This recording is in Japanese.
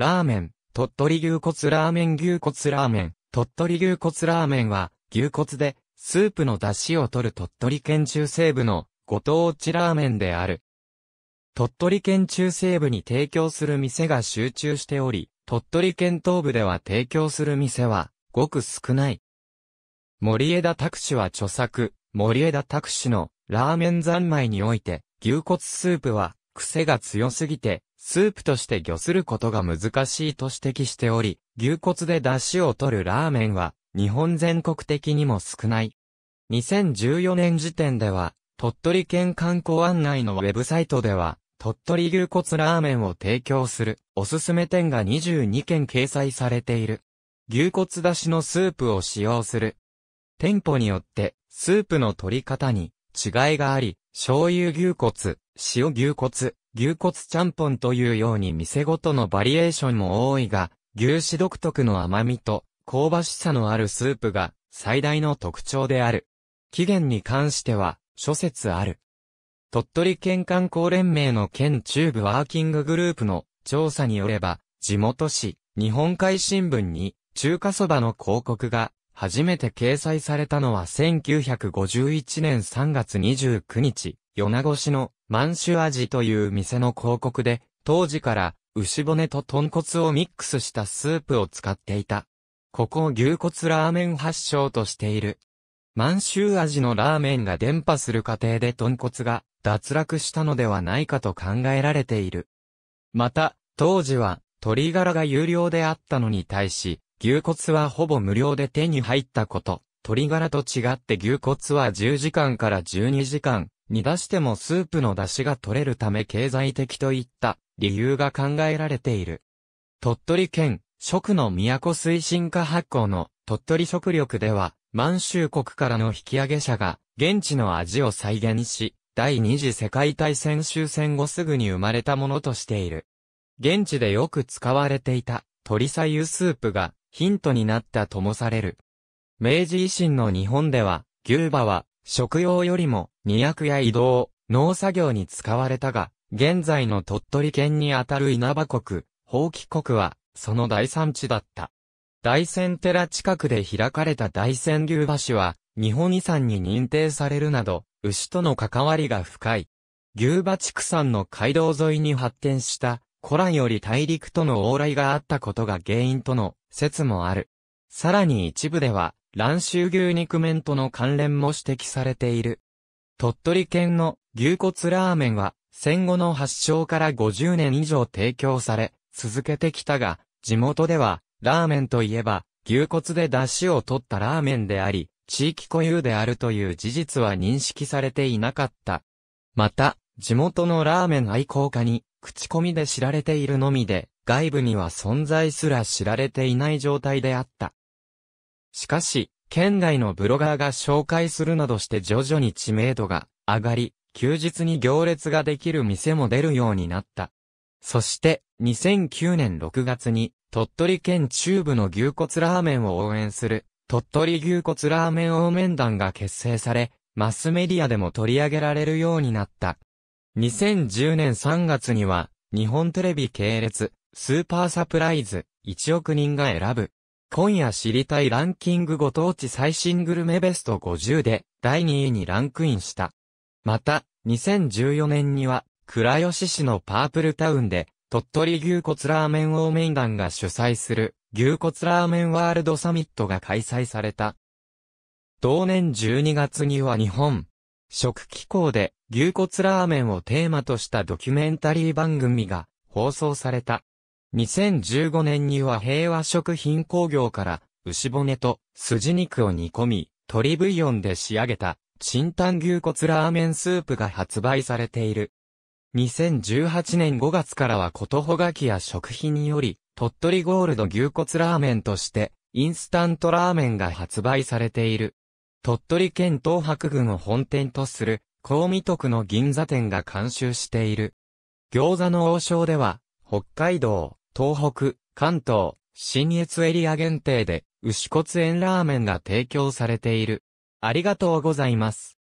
ラーメン、鳥取牛骨ラーメン牛骨ラーメン、鳥取牛骨ラーメンは、牛骨で、スープの出汁を取る鳥取県中西部のご当地ラーメンである。鳥取県中西部に提供する店が集中しており、鳥取県東部では提供する店は、ごく少ない。森枝拓司は著作、森枝拓司のラーメン三昧において、牛骨スープは、癖が強すぎて、スープとして魚することが難しいと指摘しており、牛骨で出汁を取るラーメンは、日本全国的にも少ない。2014年時点では、鳥取県観光案内のウェブサイトでは、鳥取牛骨ラーメンを提供するおすすめ店が22件掲載されている。牛骨出汁のスープを使用する。店舗によってスープの取り方に違いがあり、醤油牛骨、塩牛骨、牛骨ちゃんぽんというように店ごとのバリエーションも多いが、牛脂独特の甘みと香ばしさのあるスープが最大の特徴である。期限に関しては諸説ある。鳥取県観光連盟の県中部ワーキンググループの調査によれば、地元紙、日本海新聞に中華そばの広告が初めて掲載されたのは1951年3月29日、米子市の満州味という店の広告で、当時から牛骨と豚骨をミックスしたスープを使っていた。ここを牛骨ラーメン発祥としている。満州味のラーメンが伝播する過程で豚骨が脱落したのではないかと考えられている。また、当時は鶏ガラが有料であったのに対し、牛骨はほぼ無料で手に入ったこと。鶏ガラと違って牛骨は10時間から12時間煮出してもスープの出汁が取れるため経済的といった理由が考えられている。鳥取県食の都推進化発行の鳥取食力では満州国からの引き上げ者が現地の味を再現し、第二次世界大戦終戦後すぐに生まれたものとしている。現地でよく使われていた鶏左右スープがヒントになったともされる。明治維新の日本では牛馬は食用よりも荷役や移動、農作業に使われたが、現在の鳥取県にあたる稲葉国、宝木国はその大産地だった。大仙寺近くで開かれた大仙牛橋は日本遺産に認定されるなど、牛との関わりが深い。牛馬畜産の街道沿いに発展した古来より大陸との往来があったことが原因との説もある。さらに一部では、乱州牛肉麺との関連も指摘されている。鳥取県の牛骨ラーメンは戦後の発祥から50年以上提供され、続けてきたが、地元では、ラーメンといえば、牛骨で出汁を取ったラーメンであり、地域固有であるという事実は認識されていなかった。また、地元のラーメン愛好家に、口コミで知られているのみで、外部には存在すら知られていない状態であった。しかし、県外のブロガーが紹介するなどして徐々に知名度が上がり、休日に行列ができる店も出るようになった。そして、2009年6月に、鳥取県中部の牛骨ラーメンを応援する、鳥取牛骨ラーメン応援団が結成され、マスメディアでも取り上げられるようになった。2010年3月には、日本テレビ系列、スーパーサプライズ、1億人が選ぶ。今夜知りたいランキングご当地最新グルメベスト50で、第2位にランクインした。また、2014年には、倉吉市のパープルタウンで、鳥取牛骨ラーメン応援団が主催する、牛骨ラーメンワールドサミットが開催された。同年12月には日本食機構で牛骨ラーメンをテーマとしたドキュメンタリー番組が放送された。2015年には平和食品工業から牛骨と筋肉を煮込み、鶏ブイヨンで仕上げた、チンタン牛骨ラーメンスープが発売されている。2018年5月からはことほがきや食品により、鳥取ゴールド牛骨ラーメンとして、インスタントラーメンが発売されている。鳥取県東白郡を本店とする、高味徳の銀座店が監修している。餃子の王将では、北海道、東北、関東、新越エリア限定で、牛骨園ラーメンが提供されている。ありがとうございます。